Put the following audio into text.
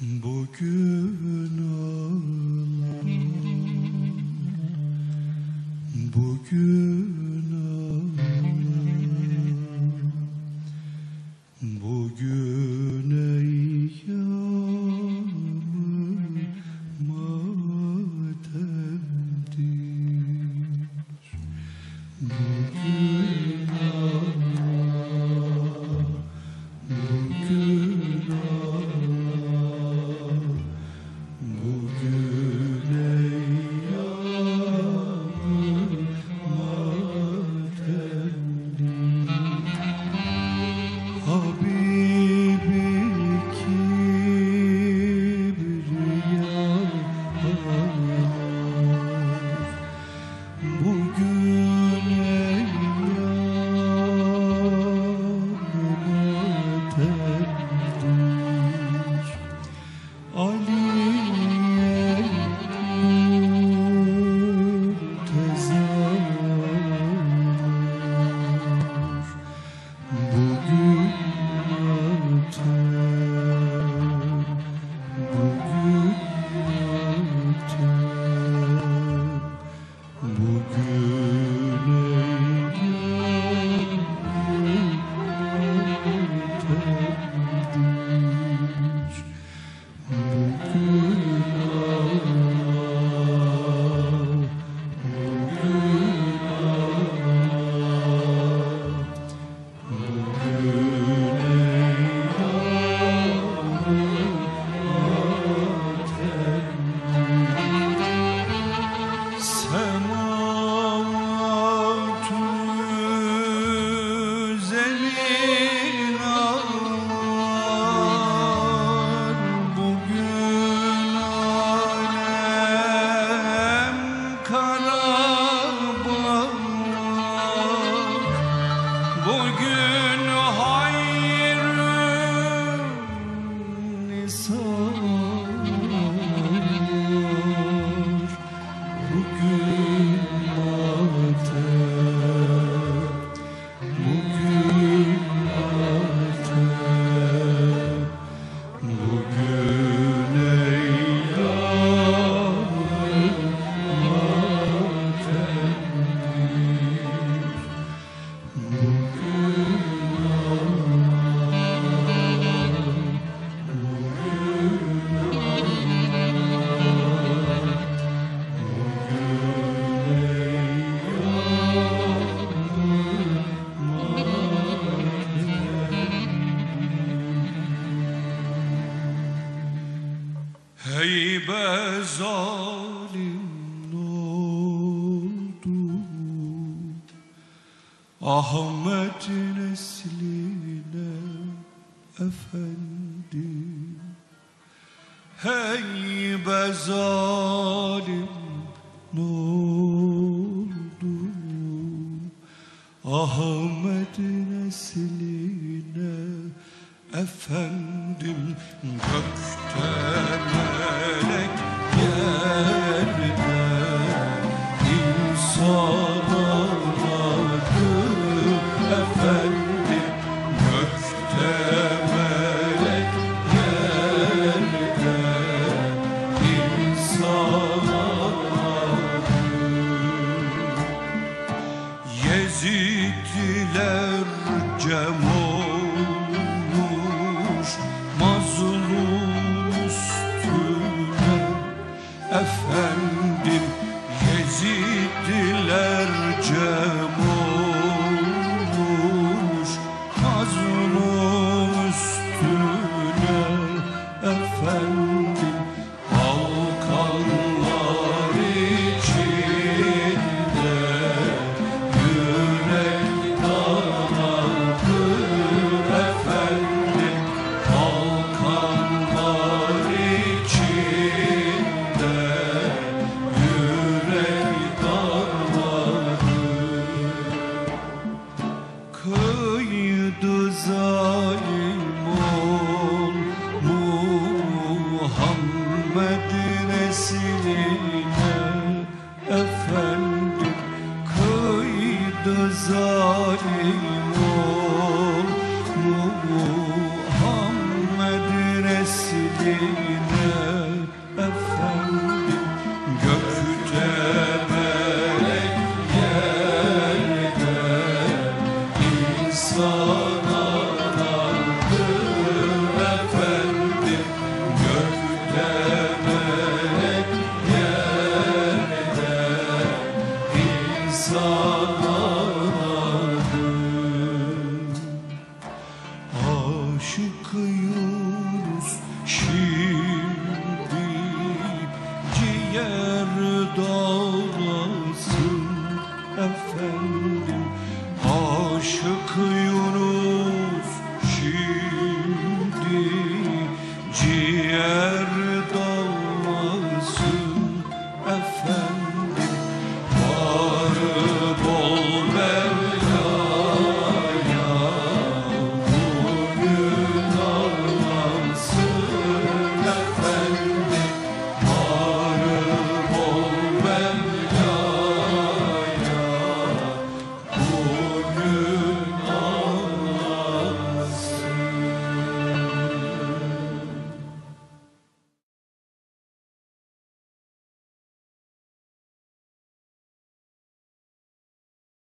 Bugün ağlar, bugün ağlar, bugün eyyamın matemdir. Bugün be zalim oldu? Ahmet nesline efendi Hey be zalim oldu? Ahmet nesline efendi efendim gökte melek yer. medresine efendim kıydı zalim ol. Muhammed Resuline